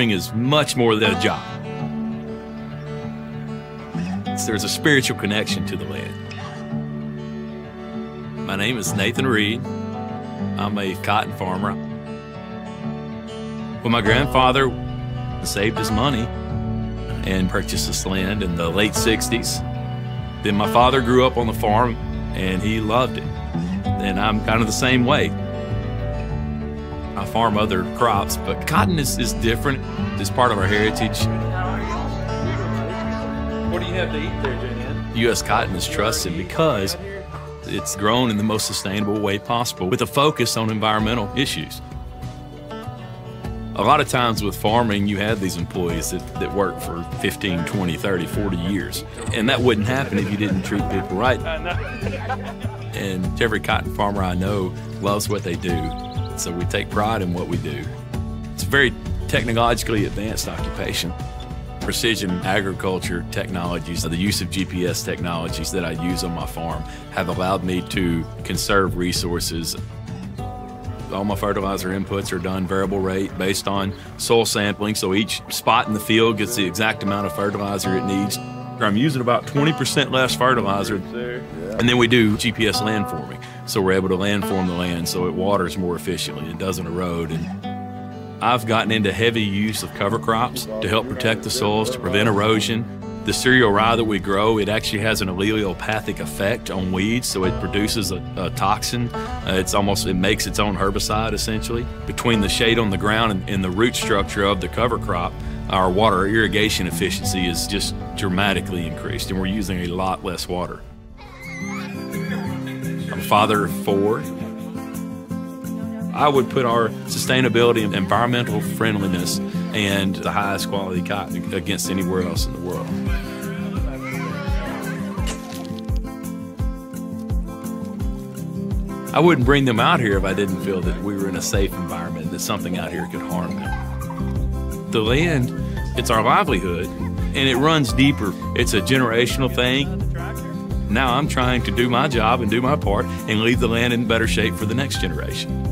farming is much more than a job. There's a spiritual connection to the land. My name is Nathan Reed. I'm a cotton farmer. When my grandfather saved his money and purchased this land in the late 60s, then my father grew up on the farm and he loved it. And I'm kind of the same way. I farm other crops, but cotton is, is different. It's part of our heritage. What do you have to eat there, Jan? U.S. cotton is trusted because it's grown in the most sustainable way possible with a focus on environmental issues. A lot of times with farming, you have these employees that, that work for 15, 20, 30, 40 years. And that wouldn't happen if you didn't treat people right. And every cotton farmer I know loves what they do. So we take pride in what we do. It's a very technologically advanced occupation. Precision agriculture technologies, the use of GPS technologies that I use on my farm have allowed me to conserve resources all my fertilizer inputs are done variable rate based on soil sampling. So each spot in the field gets the exact amount of fertilizer it needs. I'm using about 20% less fertilizer. And then we do GPS landforming. So we're able to landform the land so it waters more efficiently and doesn't erode. And I've gotten into heavy use of cover crops to help protect the soils, to prevent erosion, the cereal rye that we grow, it actually has an allelopathic effect on weeds, so it produces a, a toxin. Uh, it's almost, it makes its own herbicide essentially. Between the shade on the ground and, and the root structure of the cover crop, our water irrigation efficiency is just dramatically increased, and we're using a lot less water. I'm a father of four. I would put our sustainability and environmental friendliness and the highest quality cotton against anywhere else in the world. I wouldn't bring them out here if I didn't feel that we were in a safe environment, that something out here could harm them. The land, it's our livelihood, and it runs deeper. It's a generational thing. Now I'm trying to do my job and do my part and leave the land in better shape for the next generation.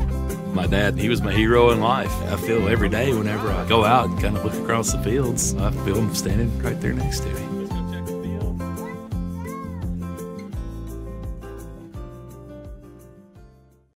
My dad, he was my hero in life. I feel every day whenever I go out and kind of look across the fields, I feel him standing right there next to me.